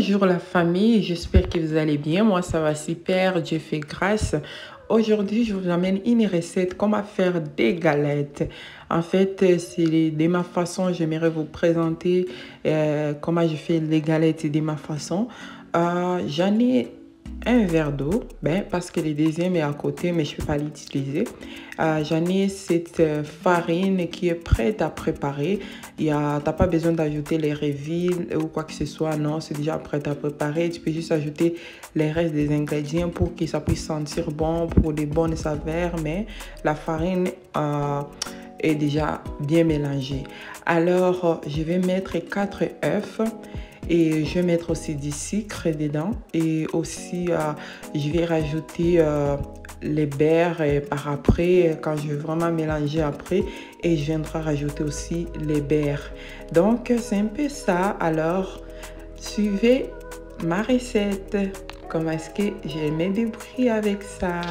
Bonjour la famille, j'espère que vous allez bien. Moi, ça va super, Dieu fait grâce. Aujourd'hui, je vous amène une recette comment faire des galettes. En fait, c'est de ma façon, j'aimerais vous présenter euh, comment je fais les galettes de ma façon. Euh, J'en ai un verre d'eau, ben, parce que le deuxième est à côté, mais je ne peux pas l'utiliser. Euh, J'en ai cette euh, farine qui est prête à préparer. Tu n'as pas besoin d'ajouter les revilles ou quoi que ce soit, non, c'est déjà prêt à préparer. Tu peux juste ajouter les restes des ingrédients pour que ça puisse sentir bon, pour des bonnes saveurs, mais la farine... Euh, est déjà bien mélangée. Alors, je vais mettre 4 œufs et je vais mettre aussi du sucre dedans. Et aussi, euh, je vais rajouter euh, les beurres par après, quand je vais vraiment mélanger après. Et je viendrai rajouter aussi les beurres. Donc, c'est un peu ça. Alors, suivez ma recette. Comment est-ce que j'ai me débrouiller avec ça?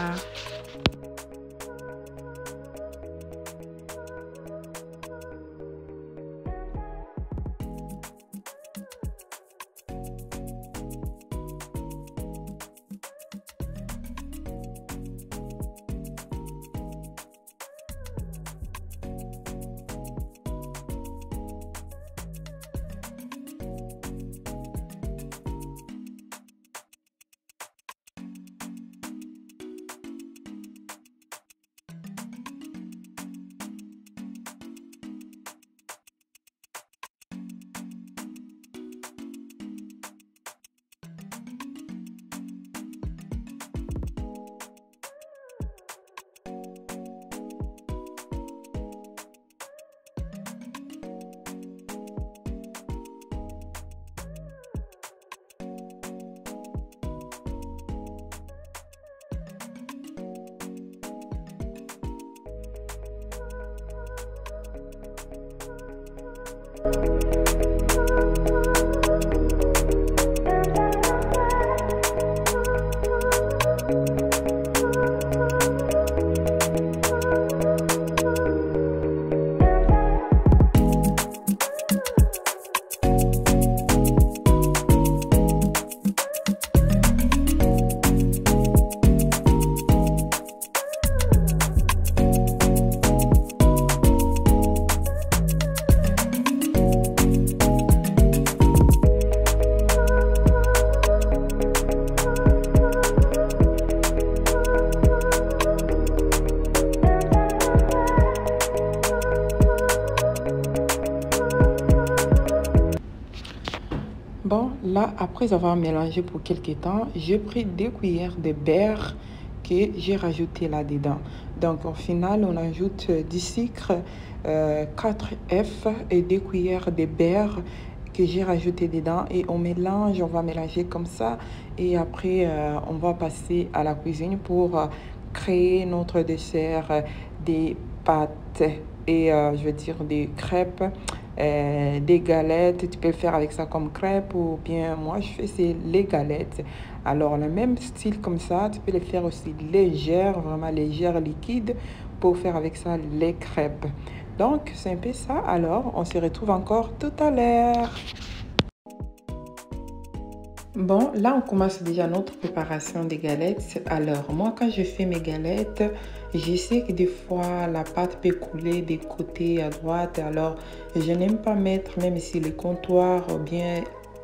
Là, après avoir mélangé pour quelques temps, j'ai pris deux cuillères de beurre que j'ai rajouté là-dedans. Donc, au final, on ajoute du sucre, 4 euh, œufs et deux cuillères de beurre que j'ai rajouté dedans et on mélange, on va mélanger comme ça et après euh, on va passer à la cuisine pour euh, créer notre dessert des pâtes et je veux dire des crêpes euh, des galettes. Tu peux faire avec ça comme crêpe ou bien moi je fais c'est les galettes. Alors le même style comme ça, tu peux les faire aussi légères, vraiment légères, liquides pour faire avec ça les crêpes. Donc c'est un peu ça. Alors on se retrouve encore tout à l'heure. Bon, là, on commence déjà notre préparation des galettes. Alors, moi, quand je fais mes galettes, je sais que des fois, la pâte peut couler des côtés à droite. Alors, je n'aime pas mettre, même si le comptoir ou bien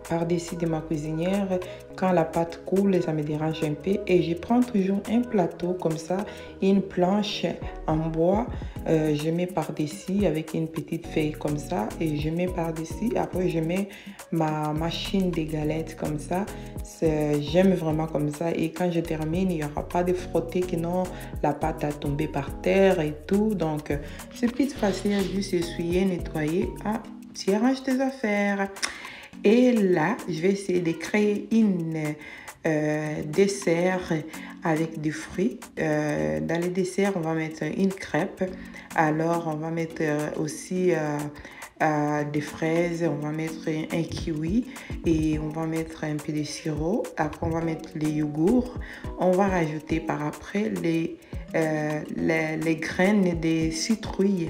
par-dessus de ma cuisinière. Quand la pâte coule, ça me dérange un peu. Et je prends toujours un plateau comme ça, une planche en bois. Euh, je mets par-dessus avec une petite feuille comme ça. Et je mets par-dessus. Après, je mets ma machine des galettes comme ça. J'aime vraiment comme ça. Et quand je termine, il n'y aura pas de frotter non, la pâte a tombé par terre et tout. Donc, c'est plus facile, juste essuyer, nettoyer. Ah, tu arranges tes affaires. Et là, je vais essayer de créer une euh, dessert avec des fruits. Euh, dans les desserts, on va mettre une crêpe. Alors, on va mettre aussi euh, des fraises, on va mettre un kiwi et on va mettre un peu de sirop. Après, on va mettre les yogourts. On va rajouter par après les, les, graines de citrouilles.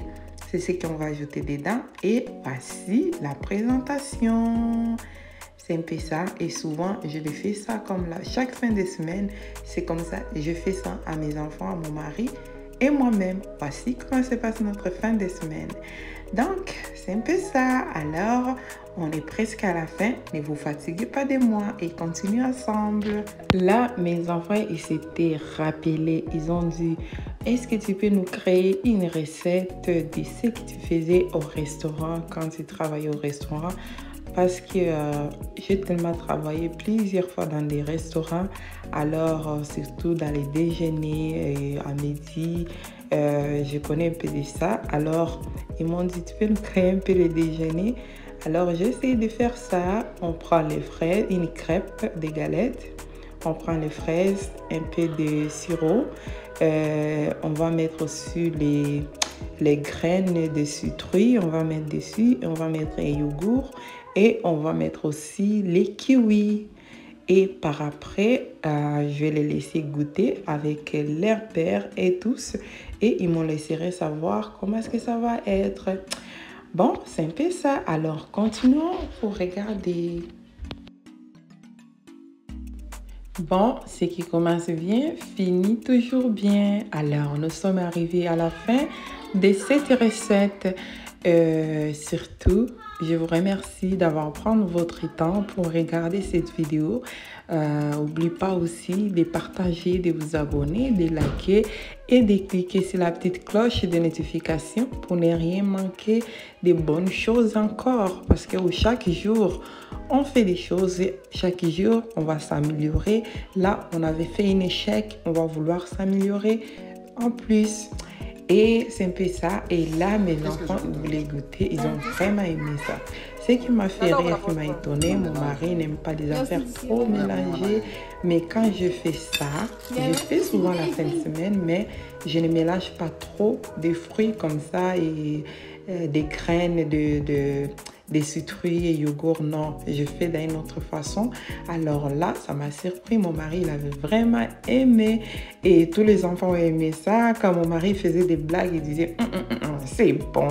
C'est ce qu'on va ajouter dedans. Et voici la présentation. c'est un peu ça. Et souvent, je le fais ça comme là. Chaque fin de semaine, c'est comme ça. Je fais ça à mes enfants, à mon mari et moi-même. Voici comment se passe notre fin de semaine. Donc, c'est un peu ça. Alors, on est presque à la fin. Ne vous fatiguez pas de moi et continuez ensemble. Là, mes enfants, ils s'étaient rappelés. Ils ont dit, est-ce que tu peux nous créer une recette de ce que tu faisais au restaurant quand tu travaillais au restaurant? Parce que euh, j'ai tellement travaillé plusieurs fois dans des restaurants, alors euh, surtout dans les déjeuners et à midi, euh, je connais un peu de ça. Alors ils m'ont dit, tu peux nous créer un peu le déjeuner. Alors j'ai essayé de faire ça. On prend les fraises, une crêpe, des galettes. On prend les fraises, un peu de sirop. on va mettre aussi les, les graines de citrouille, on va mettre dessus, on va mettre un yogourt et on va mettre aussi les kiwis. Et par après, euh, je vais les laisser goûter avec leur père et tous. Et ils m'ont laissé savoir comment est-ce que ça va être. Bon, c'est un peu ça. Alors, continuons pour regarder. Bon, ce qui commence bien finit toujours bien. Alors, nous sommes arrivés à la fin de cette recette. Euh, surtout, je vous remercie d'avoir pris votre temps pour regarder cette vidéo. N'oubliez euh, pas aussi de partager, de vous abonner, de liker et de cliquer sur la petite cloche de notification pour ne rien manquer de bonnes choses encore. Parce que chaque jour, on fait des choses. Chaque jour, on va s'améliorer. Là, on avait fait un échec. On va vouloir s'améliorer en plus. Et c'est un peu ça. Et là, mes enfants voulaient goûter. Ils ont vraiment aimé ça. Ce qui m'a fait rire, qui m'a étonné, mon mari n'aime pas des affaires trop mélangées. Mais quand je fais ça, je fais souvent la fin de semaine, mais je ne mélange pas trop de fruits comme ça et euh, des graines de, de des citrouilles et yogourt. Non, je fais d'une autre façon. Alors là, ça m'a surpris. Mon mari, il avait vraiment aimé. Et tous les enfants ont aimé ça. Quand mon mari faisait des blagues, il disait hum, hum, hum, c'est bon.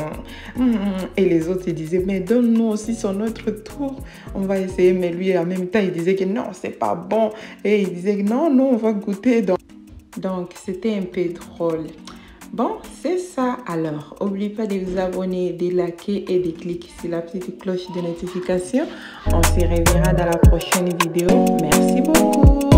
Et les autres, ils disaient mais donne-nous aussi son autre tour. On va essayer. Mais lui, en même temps, il disait que non, c'est pas bon. Et il disait non, non, on va goûter. Donc, donc c'était un peu drôle. Bon, c'est ça. Alors, n'oubliez pas de vous abonner, de liker et de cliquer sur la petite cloche de notification. On se reverra dans la prochaine vidéo. Merci beaucoup.